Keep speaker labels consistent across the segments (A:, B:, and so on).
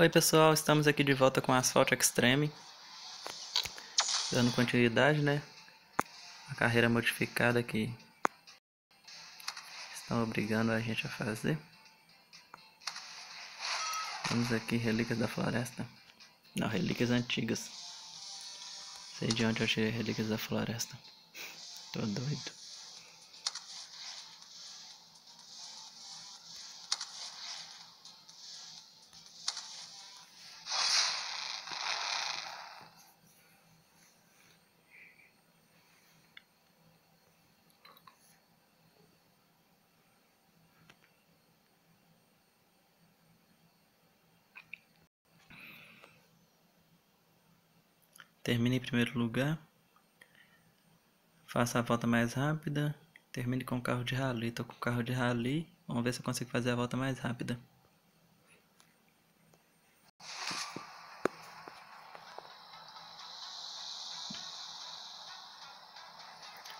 A: Oi pessoal, estamos aqui de volta com Asphalt Extreme. Dando continuidade, né? A carreira modificada que Estão obrigando a gente a fazer. Vamos aqui, relíquias da floresta. Não, relíquias antigas. Sei de onde eu achei relíquias da floresta. Tô doido Termine em primeiro lugar. Faça a volta mais rápida. Termine com o carro de rally. Tô com o carro de rally. Vamos ver se eu consigo fazer a volta mais rápida.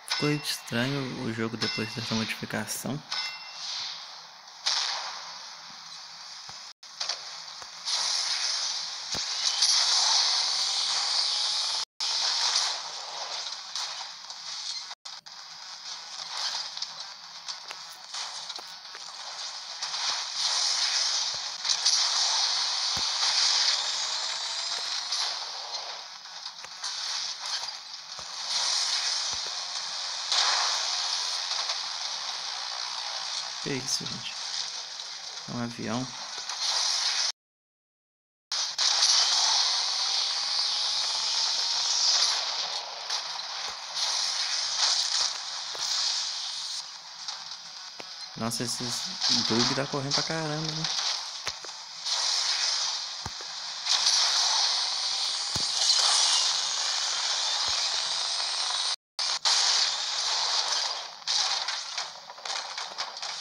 A: Ficou estranho o jogo depois dessa modificação. Que isso, gente? É um avião. Nossa, esses bug tá correndo pra caramba, né?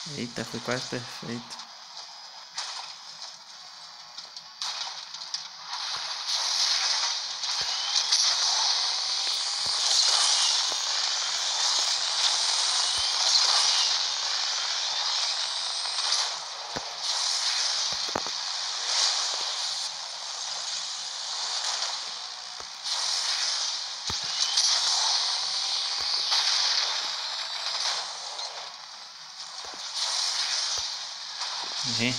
A: Eita, foi quase perfeito. Uhum.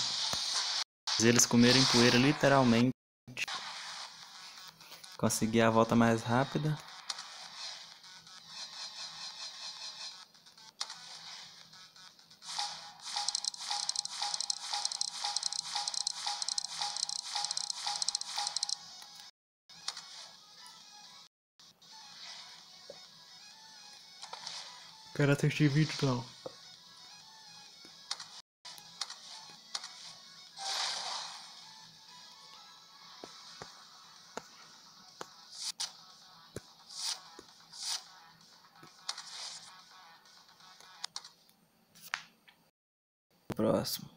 A: Eles comerem poeira literalmente. Conseguir a volta mais rápida. Quero assistir vídeo não. Próximo.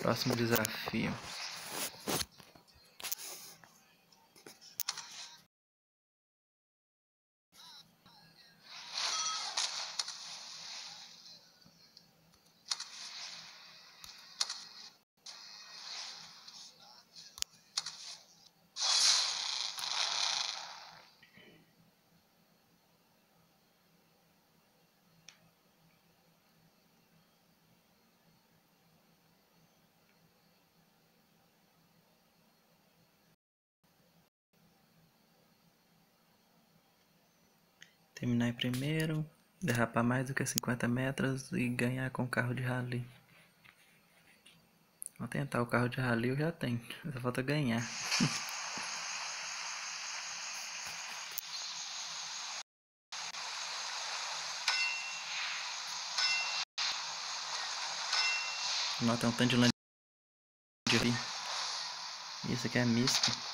A: Próximo desafio. Terminar em primeiro, derrapar mais do que 50 metros e ganhar com carro de rally. Vou tentar o carro de rally, eu já tenho. Só falta ganhar. Nota um tanto de land. Isso aqui é misto.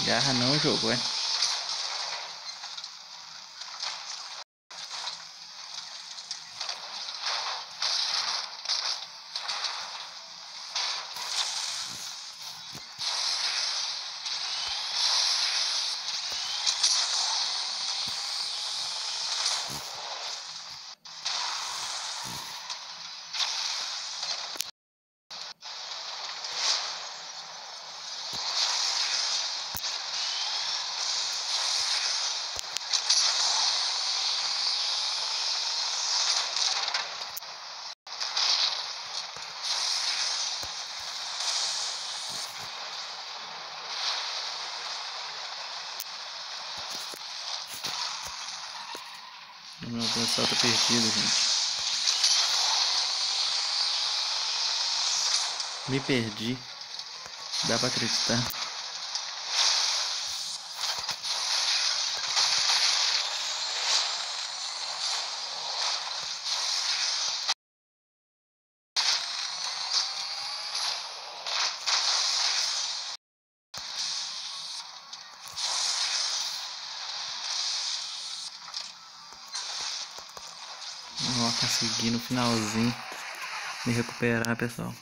A: Garra não jogo, é? Meu só tá perdido, gente. Me perdi. Dá pra acreditar. Ó, consegui no finalzinho me recuperar, pessoal.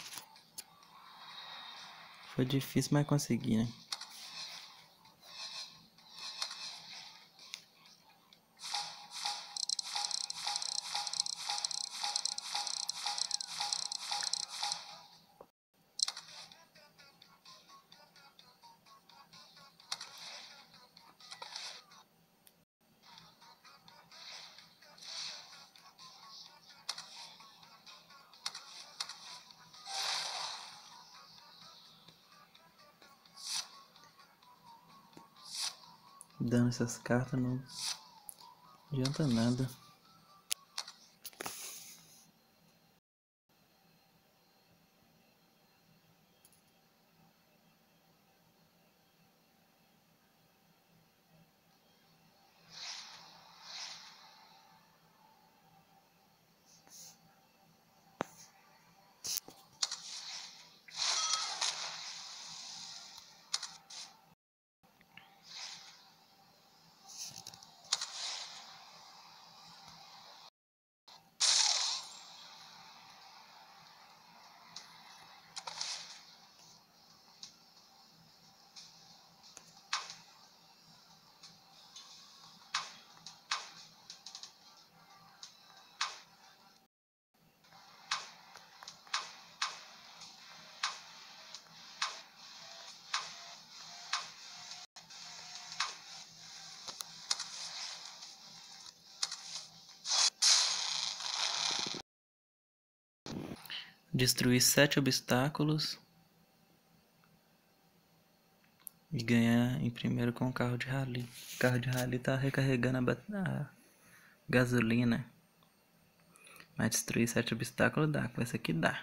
A: Foi difícil, mas consegui, né? Dando essas cartas não adianta nada. Destruir sete obstáculos e ganhar em primeiro com o carro de rally. O carro de rally tá recarregando a, a gasolina. Mas destruir sete obstáculos dá, com esse aqui dá.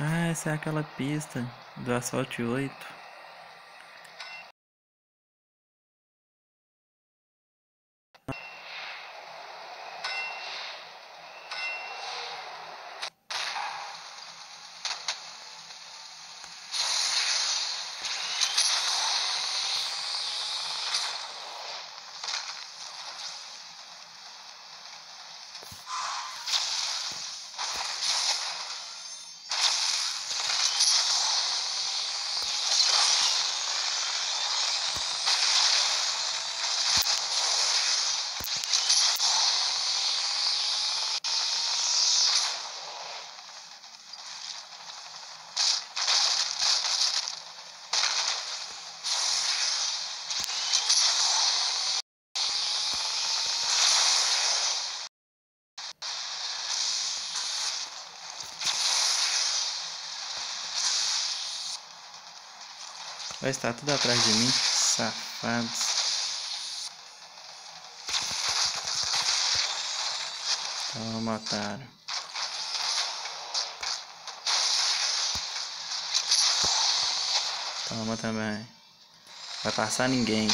A: Ah, essa é aquela pista do Asphalt 8. Vai estar tudo atrás de mim, safados. Toma, otário. Toma também. Vai passar ninguém.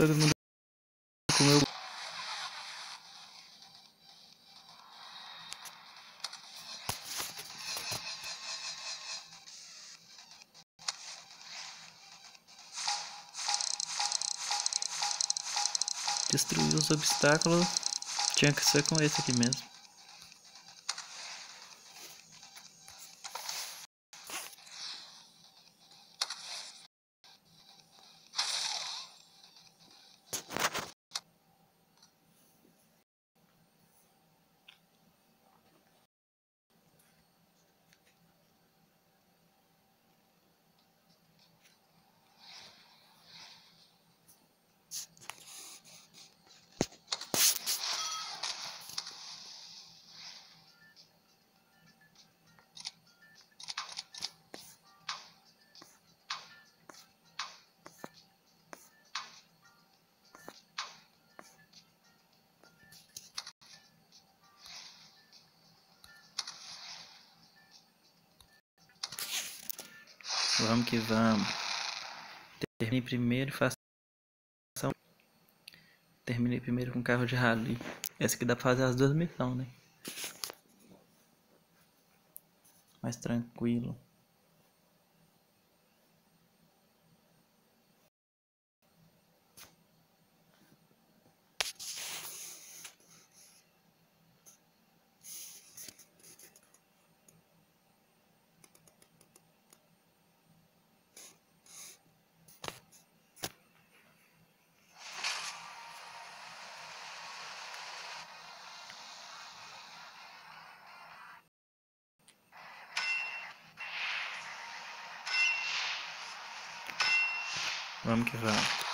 A: Todo mundo comeu. Destruir os obstáculos tinha que ser com esse aqui mesmo. Vamos que vamos. Termine primeiro e faça. Terminei primeiro com carro de rally. Essa aqui dá pra fazer as duas missões, né? Mais tranquilo. Vamos que vamos.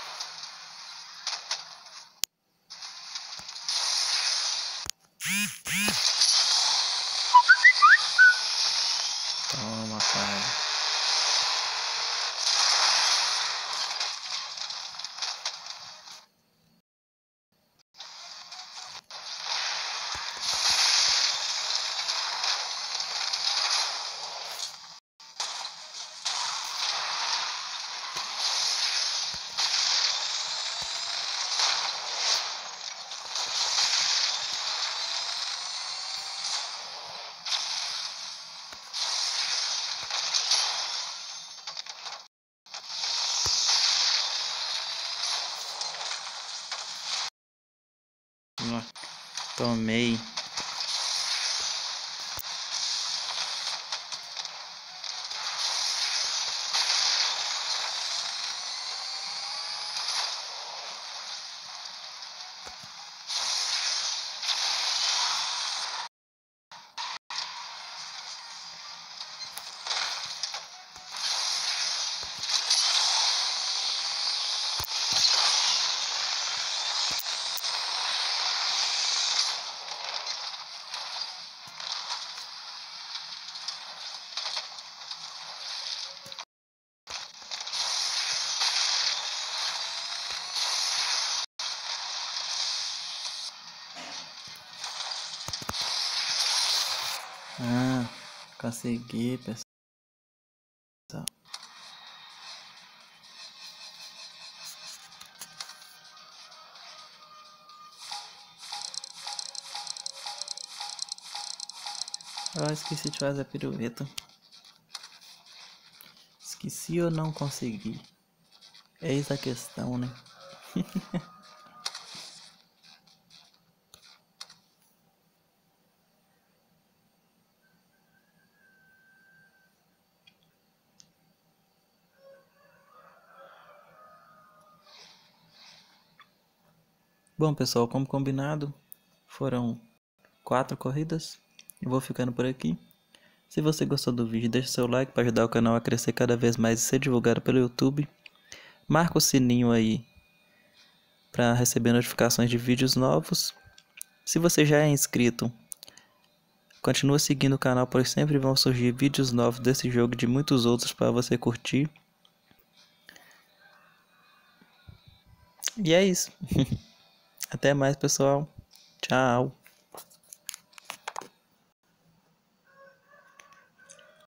A: Toma, pai. Ó, Tomei. Ah, consegui, pessoal. Ah, esqueci de fazer a pirueta. Esqueci ou não consegui? Eis a questão, né? Bom, pessoal, como combinado, foram quatro corridas. Eu vou ficando por aqui. Se você gostou do vídeo, deixe seu like para ajudar o canal a crescer cada vez mais e ser divulgado pelo YouTube. Marca o sininho aí para receber notificações de vídeos novos. Se você já é inscrito, continua seguindo o canal, pois sempre vão surgir vídeos novos desse jogo e de muitos outros para você curtir. E é isso. Até mais, pessoal. Tchau.